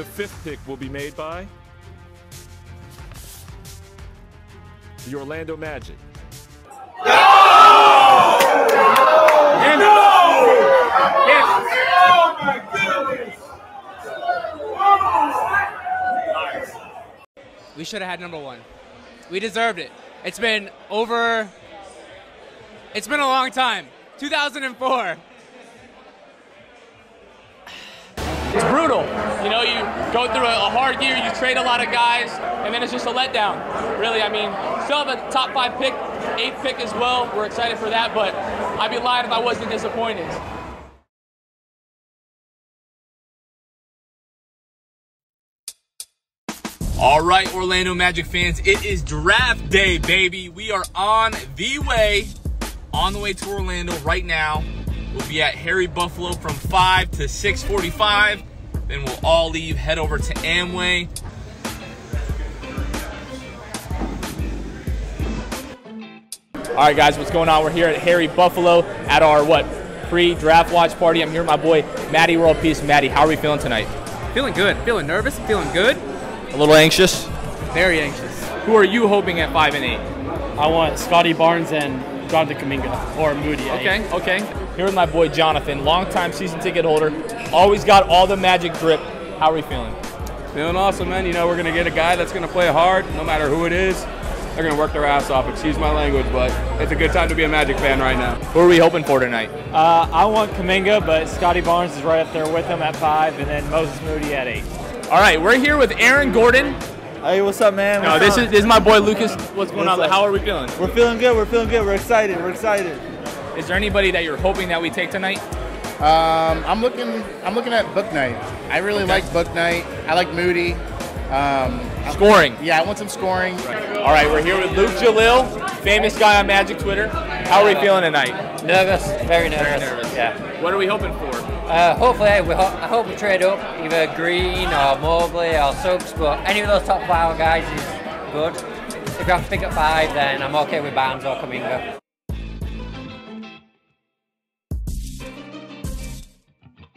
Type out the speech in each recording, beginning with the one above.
The fifth pick will be made by the Orlando Magic. We should have had number one. We deserved it. It's been over. It's been a long time. 2004. It's brutal. You know, you go through a, a hard year, you trade a lot of guys, and then it's just a letdown. Really, I mean, still have a top five pick, eighth pick as well. We're excited for that, but I'd be lying if I wasn't disappointed. All right, Orlando Magic fans, it is draft day, baby. We are on the way, on the way to Orlando right now. We'll be at Harry Buffalo from 5 to 6:45. Then we'll all leave, head over to Amway. All right, guys, what's going on? We're here at Harry Buffalo at our what pre-draft watch party. I'm here with my boy Matty World Peace. Matty, how are we feeling tonight? Feeling good. Feeling nervous. Feeling good. A little anxious. Very anxious. Who are you hoping at five and eight? I want Scotty Barnes and Jonathan Kuminga or Moody. at eight. Okay, okay. Here with my boy Jonathan, longtime season ticket holder. Always got all the magic drip. How are we feeling? Feeling awesome, man. You know, we're going to get a guy that's going to play hard, no matter who it is. They're going to work their ass off. Excuse my language, but it's a good time to be a Magic fan right now. Who are we hoping for tonight? Uh, I want Kuminga, but Scotty Barnes is right up there with him at five, and then Moses Moody at eight. All right, we're here with Aaron Gordon. Hey, what's up, man? No, this up? is this is my boy Lucas. What's going What's on? up? How are we feeling? We're feeling good. We're feeling good. We're excited. We're excited. Is there anybody that you're hoping that we take tonight? Um, I'm looking. I'm looking at Bouknight. I really like Bouknight. I like Moody. Um, Scoring. yeah, I want some scoring. All right, we're here with Luke Jalil, famous guy on Magic Twitter. How are we feeling tonight? Nervous, very nervous. Very nervous. Yeah. What are we hoping for? Uh, hopefully, we ho- I hope we trade up either Green or Mobley or Suggs, but any of those top five guys is good. If we have to pick up five, then I'm okay with Barnes or Kuminga.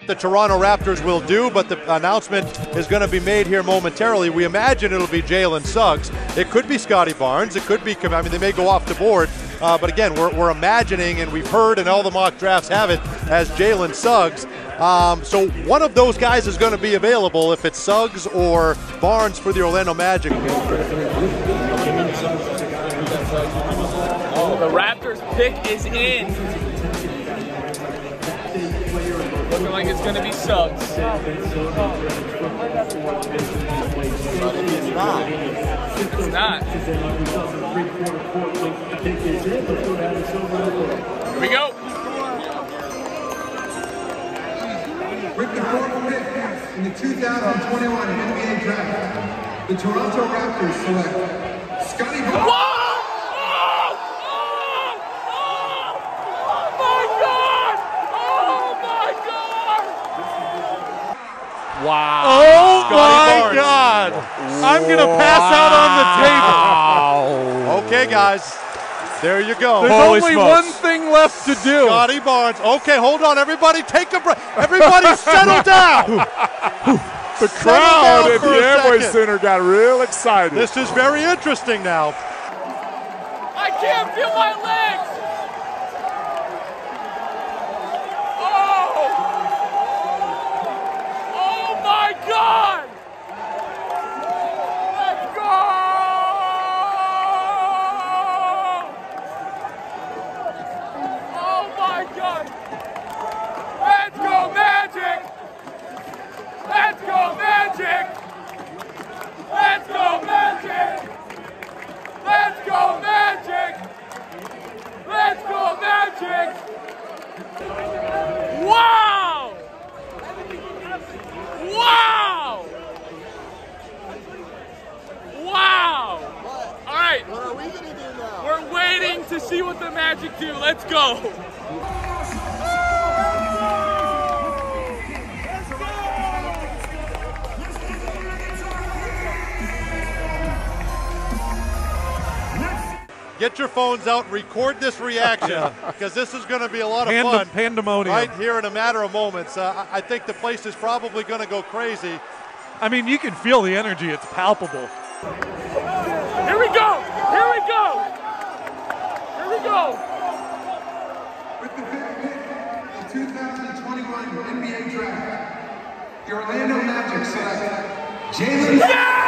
The Toronto Raptors will do, but the announcement is going to be made here momentarily. We imagine it'll be Jalen Suggs. It could be Scotty Barnes. It could be, I mean, they may go off the board. Uh, but again, we're, we're imagining, and we've heard, and all the mock drafts have it, as Jalen Suggs. Um, so one of those guys is going to be available if it's Suggs or Barnes for the Orlando Magic. The Raptors pick is in. Looking like it's going to be Suggs. It's not. It's not. Here we go. With the fourth pick in the 2021 NBA Draft, the Toronto Raptors select Scotty Barnes. Wow. Oh Scotty my Barnes. God! I'm gonna pass out on the table. Okay, guys, there you go. There's Holy only smokes. one thing left to do. Scotty Barnes. Okay, hold on, everybody, take a breath. Everybody, settle down. The crowd down at the a Amway. Center got real excited. This is very interesting now. I can't feel my legs. Oh! Oh my God! Let's go! Oh my God! Let's go Magic! Let's go Magic! Let's go Magic! Let's go Magic! Let's go Magic! Wow! Wow! See what the Magic do. Let's go. Get your phones out, record this reaction because this is going to be a lot of Pandem- fun. pandemonium. Right here in a matter of moments. Uh, I I think the place is probably going to go crazy. I mean, you can feel the energy. It's palpable. Here we go. Here we go. We go. With the fifth pick the 2021 NBA Draft, the Orlando Magic select Jalen. Let's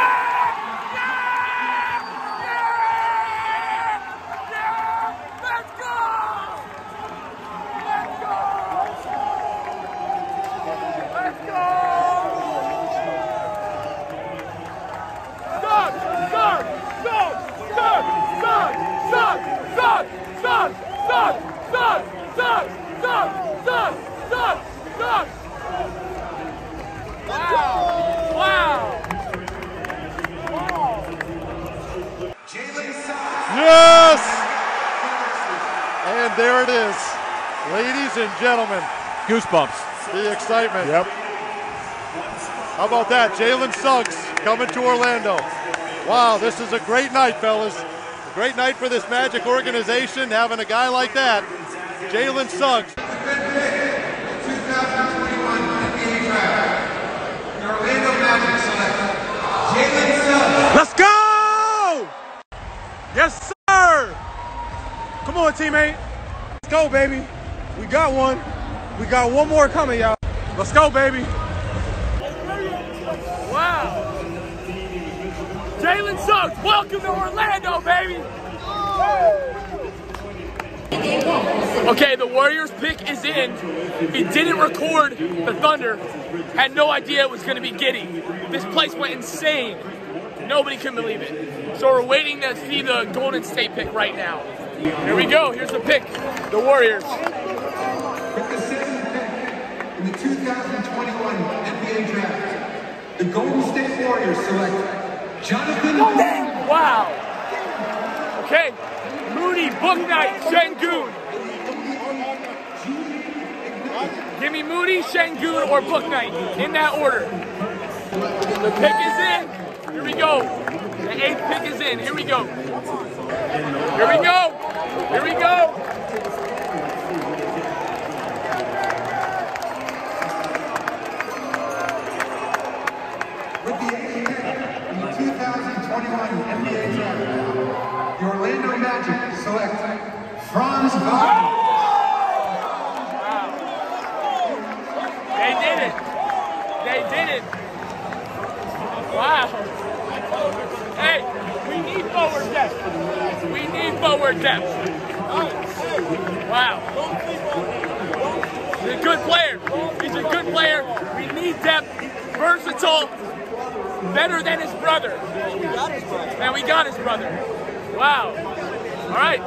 it is. Ladies and gentlemen. Goosebumps. The excitement. Yep. How about that? Jalen Suggs coming to Orlando. Wow, this is a great night, fellas. A great night for this Magic organization, having a guy like that. Jalen Suggs. The Orlando Magic select Jalen Suggs. Let's go! Yes, sir! Come on, teammate. Let's go, baby. We got one. We got one more coming, y'all. Let's go, baby. Wow. Jalen Suggs, welcome to Orlando, baby. Okay, the Warriors pick is in. He didn't record the Thunder. Had no idea it was going to be Giddey. This place went insane. Nobody can believe it. So we're waiting to see the Golden State pick right now. Here we go. Here's the pick. The Warriors. With the seventh pick in the 2021 NBA Draft, the Golden State Warriors select Jonathan. Oh, wow. Okay. Moody, Book Knight, Sengun. Give me Moody, Sengun, or Bouknight in that order. The pick is in. Here we go. The eighth pick is in. Here we go. Here we go. Here we go. With the in the 2021 NBA Draft, the Orlando Magic select Franz Wagner. They did it. They did it. Wow. Hey, we need forward depth. We need depth. Wow. He's a good player. He's a good player. We need depth. Versatile. Better than his brother. And we got his brother. Wow. All right.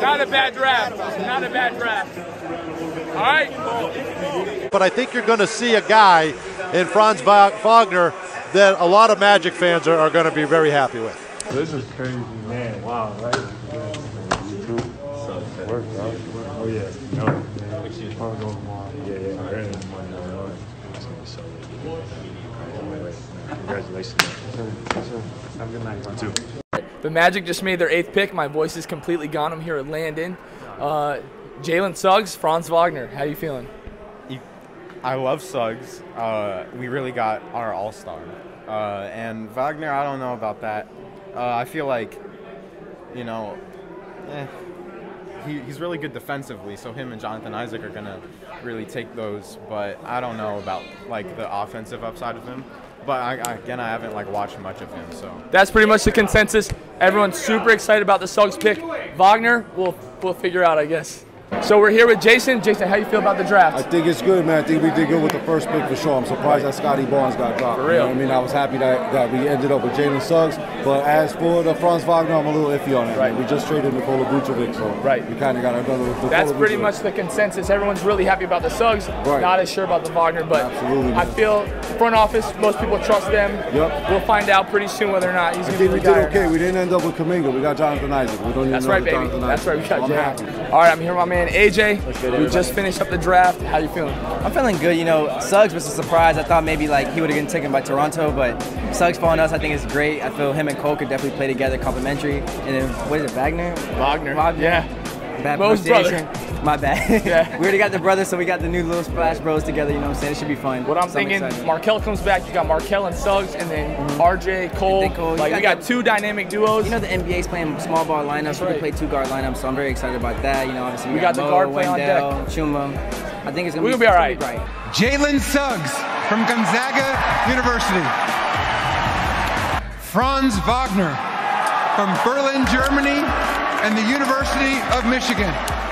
Not a bad draft. Not a bad draft. All right. But I think you're going to see a guy in Franz Wagner that a lot of Magic fans are, are going to be very happy with. This is crazy, man. Wow, right? Work, bro. Oh, yeah. No. Probably go tomorrow. Yeah, yeah. Early the morning. no, no. It's gonna be so good. Congratulations. Have a good night. You too. The Magic just made their eighth pick. My voice is completely gone. I'm here at Landon. Uh, Jalen Suggs, Franz Wagner. How you feeling? I love Suggs. Uh, we really got our all star. Uh, and Wagner, I don't know about that. Uh, I feel like, you know, eh, he, he's really good defensively, so him and Jonathan Isaac are going to really take those. But I don't know about, like, the offensive upside of him. But I, I, again, I haven't, like, watched much of him, so. That's pretty much the consensus. Everyone's super excited about the Suggs pick. Wagner, we'll we'll figure out, I guess. So we're here with Jason. Jason, how you feel about the draft? I think it's good, man. I think we did good with the first pick for sure. I'm surprised that Scotty Barnes got dropped. For You know real. I mean, I was happy that, that we ended up with Jalen Suggs. But as for the Franz Wagner, I'm a little iffy on it. Right. We just traded Nikola Vucevic, so Right. we kind of got another Nikola That's pretty Vucevic. much the consensus. Everyone's really happy about the Suggs, Right. not as sure about the Wagner, but Absolutely. I feel front office, most people trust them. Yep. We'll find out pretty soon whether or not he's going to be we did retired. okay. We didn't end up with Kuminga. We got Jonathan Isaac. We don't need That's another right, baby. Jonathan That's Isaac. right. We got happy. All right, I'm here with my man AJ. good, we everybody? just finished up the draft. How you feeling? I'm feeling good. You know, Suggs was a surprise. I thought maybe like he would have been taken by Toronto, but Suggs following us, I think is great. I feel him and Cole could definitely play together, complementary. And then what is it, Wagner? Wagner. Wagner. Yeah. Bad Mo's brother. pronunciation. My bad. Yeah. we already got the brothers, so we got the new little Splash Bros together. You know what I'm saying? It should be fun. What I'm So thinking, excited. Markelle comes back. You got Markelle and Suggs, and then mm-hmm. RJ Cole. And then Cole. You Like we got got two dynamic duos. You know the NBA's playing small ball lineups. We can play two guard lineups, so I'm very excited about that. You know, obviously We got the Mo, guard play on Wendell, Chuma. I think it's gonna We be, gonna be all right. it's gonna Jalen Suggs from Gonzaga University. Franz Wagner from Berlin, Germany, and the University of Michigan.